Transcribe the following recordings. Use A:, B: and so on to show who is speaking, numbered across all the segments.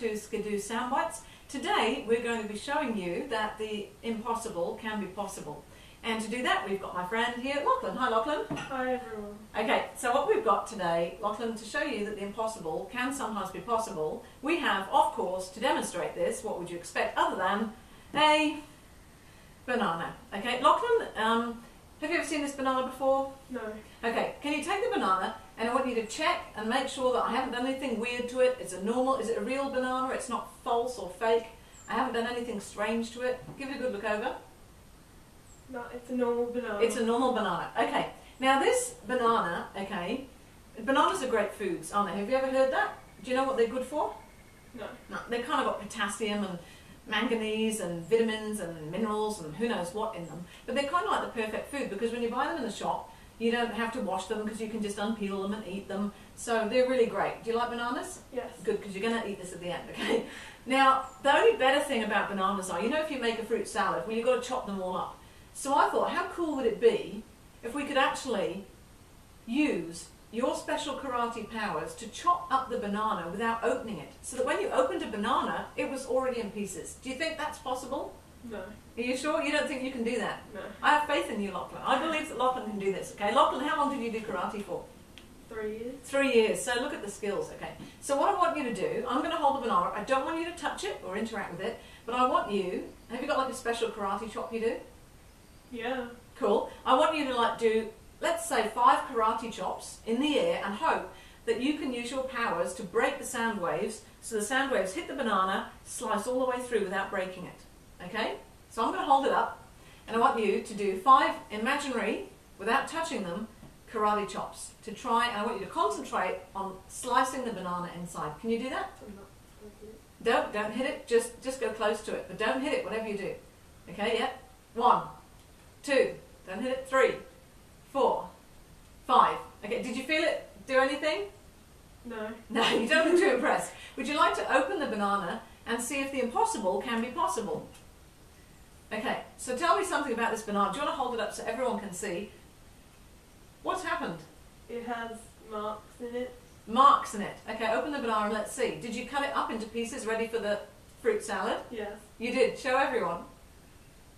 A: to Skidooo Sound Bites. Today we're going to be showing you that the impossible can be possible. And to do that we've got my friend here, Lachlan. Hi Lachlan.
B: Hi everyone.
A: Okay, so what we've got today, Lachlan, to show you that the impossible can sometimes be possible, we have, of course, to demonstrate this, what would you expect other than a banana. Okay, Lachlan, um, have you ever seen this banana before?
B: No.
A: Okay, can you take the banana and I want you to check and make sure that I haven't done anything weird to it. It's a normal, is it a real banana? It's not false or fake. I haven't done anything strange to it. Give it a good look over.
B: No, it's a normal banana.
A: It's a normal banana. Okay, now this banana, okay, bananas are great foods, aren't they? Have you ever heard that? Do you know what they're good for?
B: No.
A: No, they've kind of got potassium and manganese and vitamins and minerals and who knows what in them. But they're kind of like the perfect food because when you buy them in the shop, you don't have to wash them because you can just unpeel them and eat them. So they're really great. Do you like bananas?
B: Yes.
A: Good, because you're going to eat this at the end, okay? Now, the only better thing about bananas are, you know if you make a fruit salad, well you've got to chop them all up. So I thought, how cool would it be if we could actually use your special karate powers to chop up the banana without opening it, so that when you opened a banana, it was already in pieces. Do you think that's possible?
B: No.
A: Are you sure? You don't think you can do that?
B: No.
A: I have faith in you, Lachlan. I believe that Lachlan can do this. Okay, Lachlan, how long did you do karate for?
B: Three years.
A: Three years. So look at the skills. Okay. So what I want you to do, I'm going to hold the banana. I don't want you to touch it or interact with it, but I want you. Have you got like a special karate chop you do?
B: Yeah.
A: Cool. I want you to like do, let's say, five karate chops in the air and hope that you can use your powers to break the sound waves so the sound waves hit the banana, slice all the way through without breaking it. Okay? So I'm going to hold it up and I want you to do five imaginary, without touching them, karate chops to try and I want you to concentrate on slicing the banana inside. Can you do that? Don't, don't hit it, just, just go close to it, but don't hit it whatever you do. Okay, yeah? One, two, don't hit it, three, four, five. Okay, did you feel it do anything?
B: No.
A: No, you don't look too impressed. Would you like to open the banana and see if the impossible can be possible? Okay, so tell me something about this banana. Do you want to hold it up so everyone can see? What's happened?
B: It has marks in it.
A: Marks in it. Okay, open the banana and let's see. Did you cut it up into pieces ready for the fruit salad?
B: Yes.
A: You did. Show everyone.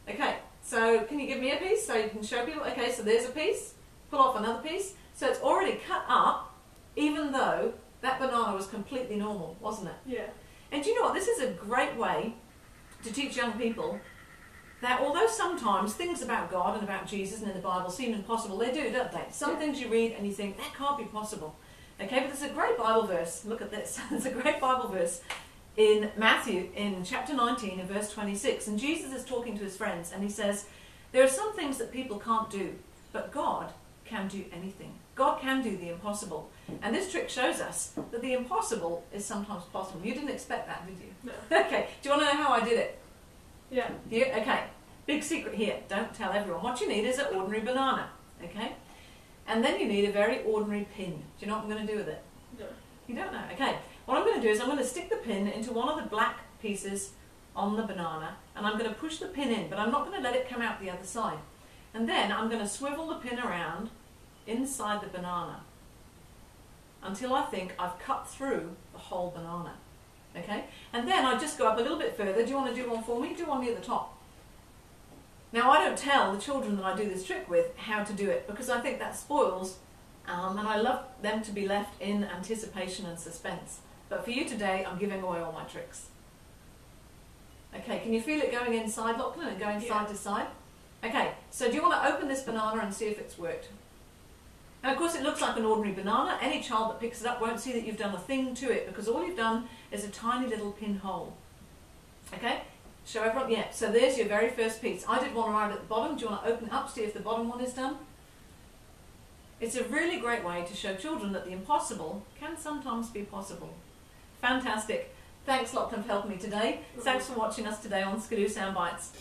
A: Okay, so can you give me a piece so you can show people? Okay, so there's a piece. Pull off another piece. So it's already cut up, even though that banana was completely normal, wasn't it?
B: Yeah.
A: And do you know what? This is a great way to teach young people that although sometimes things about God and about Jesus and in the Bible seem impossible, they do, don't they? Some
B: Yeah.
A: things you read and you think, that can't be possible. Okay, but there's a great Bible verse. Look at this. there's a great Bible verse in Matthew in chapter 19 and verse 26. And Jesus is talking to his friends and he says, There are some things that people can't do, but God can do anything. God can do the impossible. And this trick shows us that the impossible is sometimes possible. You didn't expect that, did you?
B: No.
A: Okay, do you want to know how I did it?
B: Yeah.
A: Here, okay. Big secret here. Don't tell everyone. What you need is an ordinary banana. Okay? And then you need a very ordinary pin. Do you know what I'm going to do with it?
B: No.
A: You don't know. Okay. What I'm going to do is I'm going to stick the pin into one of the black pieces on the banana and I'm going to push the pin in, but I'm not going to let it come out the other side. And then I'm going to swivel the pin around inside the banana until I think I've cut through the whole banana. Okay? And then I just go up a little bit further. Do you want to do one for me? Do one near the top. Now I don't tell the children that I do this trick with how to do it because I think that spoils um, and I love them to be left in anticipation and suspense. But for you today, I'm giving away all my tricks. Okay, can you feel it going inside, Lachlan, and going
B: Yeah.
A: side to side? Okay, so do you want to open this banana and see if it's worked? And of course, it looks like an ordinary banana. Any child that picks it up won't see that you've done a thing to it because all you've done is a tiny little pinhole. Okay, show everyone. Yeah, so there's your very first piece. I did one right at the bottom. Do you want to open it up, see if the bottom one is done? It's a really great way to show children that the impossible can sometimes be possible. Fantastic. Thanks, Lachlan, for helping me today. Thanks for watching us today on Skidooo Sound Bites.